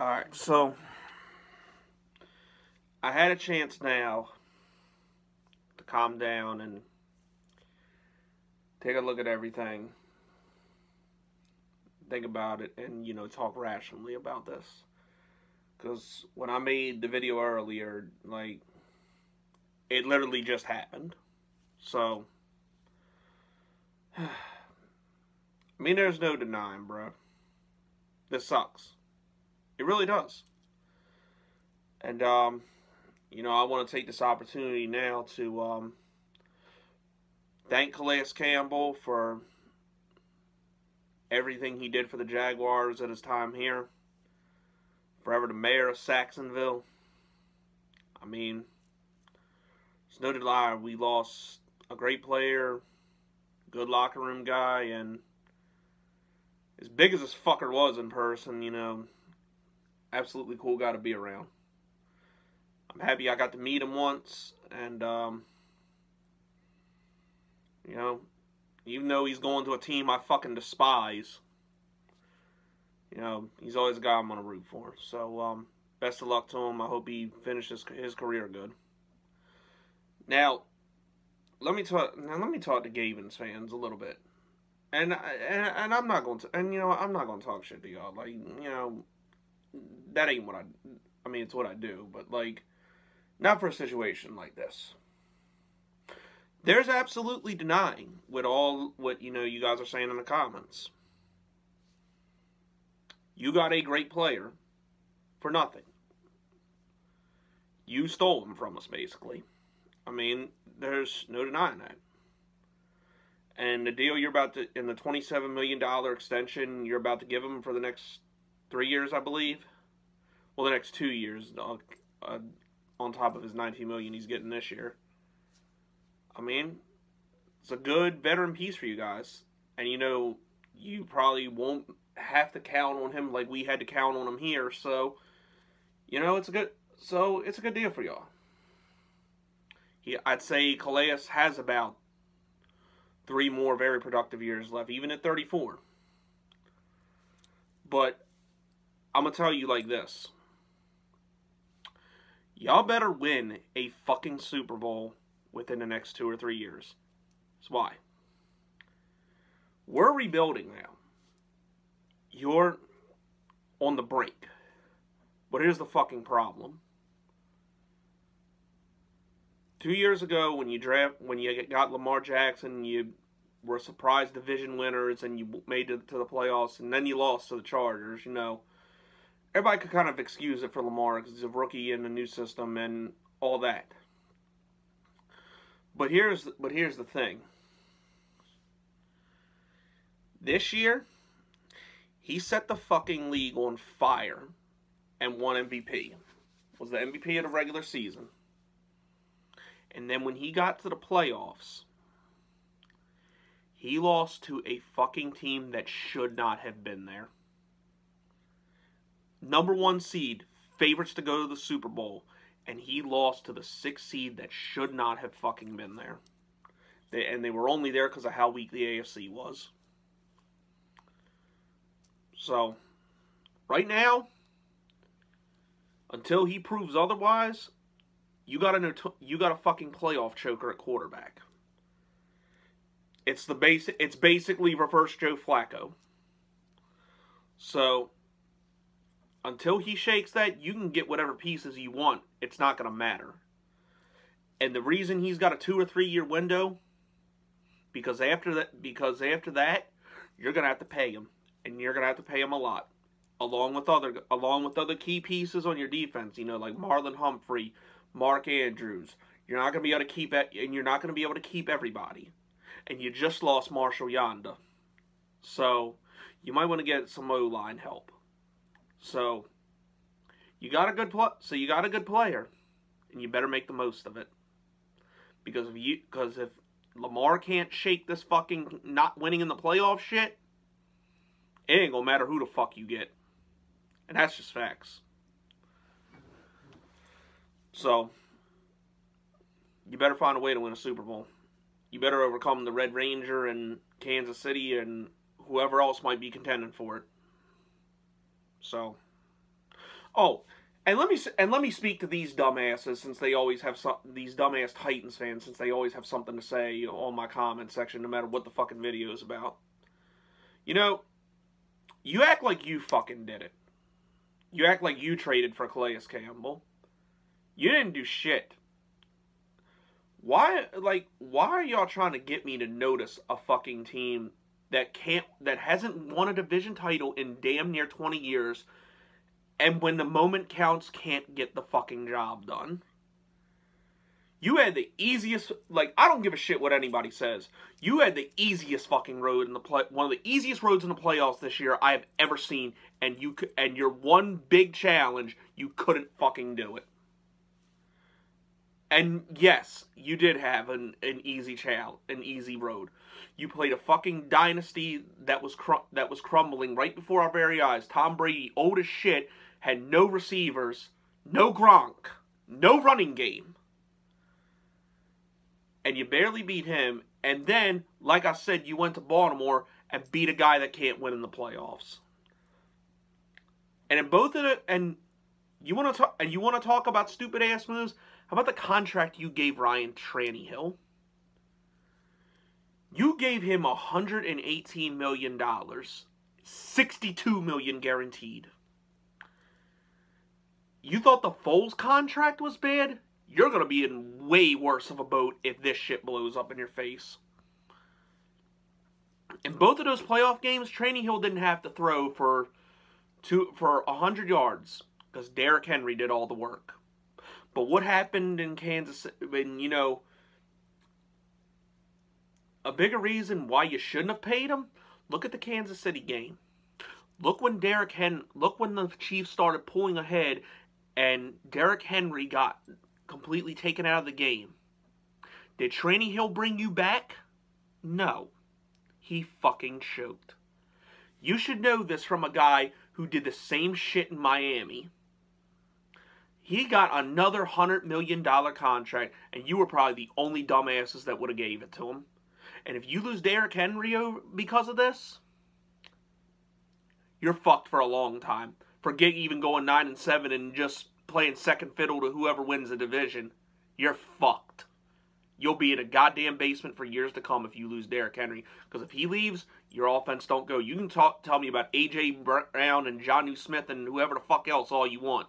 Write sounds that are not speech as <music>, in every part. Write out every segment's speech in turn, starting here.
Alright, so I had a chance now to calm down and take a look at everything, think about it, and, you know, talk rationally about this. Because when I made the video earlier, like, it literally just happened. So, <sighs> I mean, there's no denying, bro. This sucks. It really does. And, um, you know, I want to take this opportunity now to um, thank Calais Campbell for everything he did for the Jaguars at his time here. Forever the mayor of Sacksonville. I mean, it's no lie, we lost a great player, good locker room guy, and as big as this fucker was in person, you know, absolutely cool guy to be around. I'm happy I got to meet him once, and um, you know, even though he's going to a team I fucking despise, you know, he's always a guy I'm gonna root for. So, um, best of luck to him. I hope he finishes his career good. Now, let me talk. Now, let me talk to Ravens fans a little bit, and and, and I'm not going to. And you know, I'm not going to talk shit to y'all. Like, you know, that ain't what I. I mean, it's what I do, but like, not for a situation like this. There's absolutely denying with all what you know you guys are saying in the comments. You got a great player for nothing. You stole him from us, basically. I mean, there's no denying that. And the deal you're about to, in the $27 million extension, you're about to give him for the next three years, I believe. Well, the next two years, uh, on top of his 19 million he's getting this year. I mean, it's a good veteran piece for you guys. And you know, you probably won't have to count on him like we had to count on him here. So, you know, it's a good so it's a good deal for y'all. He, I'd say Calais has about three more very productive years left, even at 34. But I'm gonna tell you like this: y'all better win a fucking Super Bowl within the next two or three years. That's why. We're rebuilding now. You're on the brink. But here's the fucking problem. Two years ago, when you draft, when you got Lamar Jackson, you were surprise division winners and you made it to the playoffs, and then you lost to the Chargers. You know, everybody could kind of excuse it for Lamar because he's a rookie in a new system and all that. But here's but here's the thing. This year, he set the fucking league on fire and won MVP. Was the MVP of the regular season. And then when he got to the playoffs, he lost to a fucking team that should not have been there. Number one seed, favorites to go to the Super Bowl, and he lost to the sixth seed that should not have fucking been there. They, and they were only there because of how weak the AFC was. So, right now, until he proves otherwise, you got a you got a fucking playoff choker at quarterback. It's the basic. It's basically reverse Joe Flacco. So until he shakes that, you can get whatever pieces you want. It's not going to matter. And the reason he's got a two or three year window, because after that, because after that, you're going to have to pay him, and you're going to have to pay him a lot, along with other along with other key pieces on your defense. You know, like Marlon Humphrey, Mark Andrews. You're not going to be able to keep it, and you're not going to be able to keep everybody. And you just lost Marshall Yanda, so you might want to get some O line help. So you got a good pl- so you got a good player, and you better make the most of it. Because if you because if Lamar can't shake this fucking not winning in the playoff shit, it ain't gonna matter who the fuck you get. And that's just facts. So you better find a way to win a Super Bowl. You better overcome the Red Ranger and Kansas City and whoever else might be contending for it. So, Oh, and let me and let me speak to these dumbasses since they always have some these dumbass Titans fans since they always have something to say on my comment section no matter what the fucking video is about. You know, you act like you fucking did it. You act like you traded for Calais Campbell. You didn't do shit. Why like why are y'all trying to get me to notice a fucking team that can't that hasn't won a division title in damn near 20 years and when the moment counts can't get the fucking job done? You had the easiest like I don't give a shit what anybody says. You had the easiest fucking road in the play one of the easiest roads in the playoffs this year I have ever seen and you and your one big challenge you couldn't fucking do it. And yes, you did have an, an easy child, an easy road. You played a fucking dynasty that was that was crumbling right before our very eyes. Tom Brady, old as shit, had no receivers, no Gronk, no running game. And you barely beat him. And then, like I said, you went to Baltimore and beat a guy that can't win in the playoffs. And in both of it, and you want to talk, and you want to talk about stupid ass moves. How about the contract you gave Ryan Tannehill? You gave him $118 million, 62 million guaranteed. You thought the Foles contract was bad? You're going to be in way worse of a boat if this shit blows up in your face. In both of those playoff games, Tannehill didn't have to throw for two for 100 yards because Derrick Henry did all the work. But what happened in Kansas, when, you know, a bigger reason why you shouldn't have paid him, look at the Kansas City game. Look when Derrick Hen look when the Chiefs started pulling ahead and Derrick Henry got completely taken out of the game. Did Tranny Hill bring you back? No. He fucking choked. You should know this from a guy who did the same shit in Miami. He got another $100 million contract, and you were probably the only dumbasses that would have gave it to him. And if you lose Derrick Henry because of this, you're fucked for a long time. Forget even going 9 and 7 and just playing second fiddle to whoever wins the division. You're fucked. You'll be in a goddamn basement for years to come if you lose Derrick Henry. Because if he leaves, your offense don't go. You can talk, tell me about A.J. Brown and Jonnu Smith and whoever the fuck else all you want.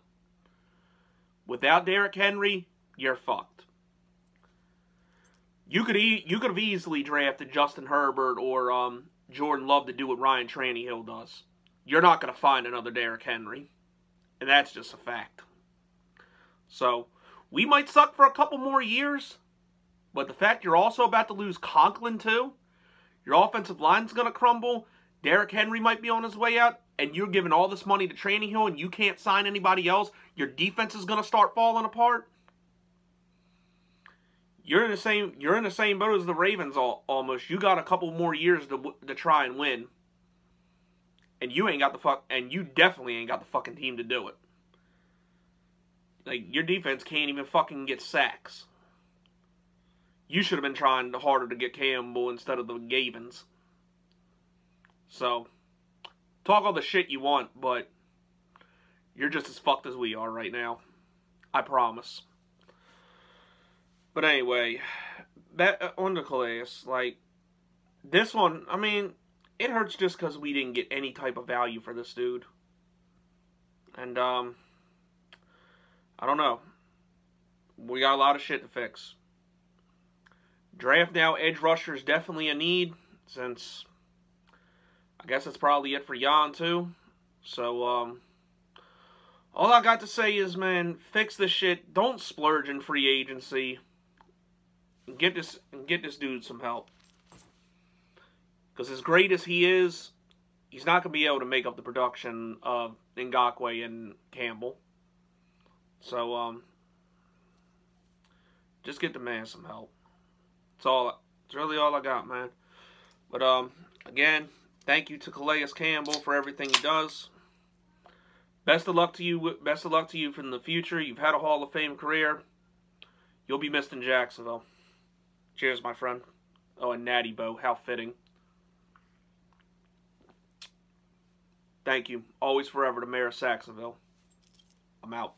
Without Derrick Henry, you're fucked. You could e- you could have easily drafted Justin Herbert or um, Jordan Love to do what Ryan Tannehill does. You're not going to find another Derrick Henry, and that's just a fact. So we might suck for a couple more years, but the fact you're also about to lose Conklin too, your offensive line's going to crumble. Derrick Henry might be on his way out and you're giving all this money to Tannehill and you can't sign anybody else, your defense is going to start falling apart. You're in the same you're in the same boat as the Ravens almost. You got a couple more years to to try and win. And you ain't got the fuck and you definitely ain't got the fucking team to do it. Like your defense can't even fucking get sacks. You should have been trying harder to get Campbell instead of the Ravens. So, Talk all the shit you want, but you're just as fucked as we are right now. I promise. But anyway, that uh, on to Calais. Like, this one, I mean, it hurts just because we didn't get any type of value for this dude. And, um, I don't know. We got a lot of shit to fix. Draft now, edge rusher is definitely a need since I guess that's probably it for Jan too. So, um, all I got to say is, man, fix this shit. Don't splurge in free agency. Get this, get this dude some help. Because as great as he is, he's not going to be able to make up the production of Ngakoue and Campbell. So, um, just get the man some help. It's all. It's really all I got, man. But um, again, Thank you to Calais Campbell for everything he does. Best of luck to you. Best of luck to you from the future. You've had a Hall of Fame career. You'll be missed in Jacksonville. Cheers, my friend. Oh, and Natty Boh. How fitting. Thank you. Always forever to Mayor Sacksonville. I'm out.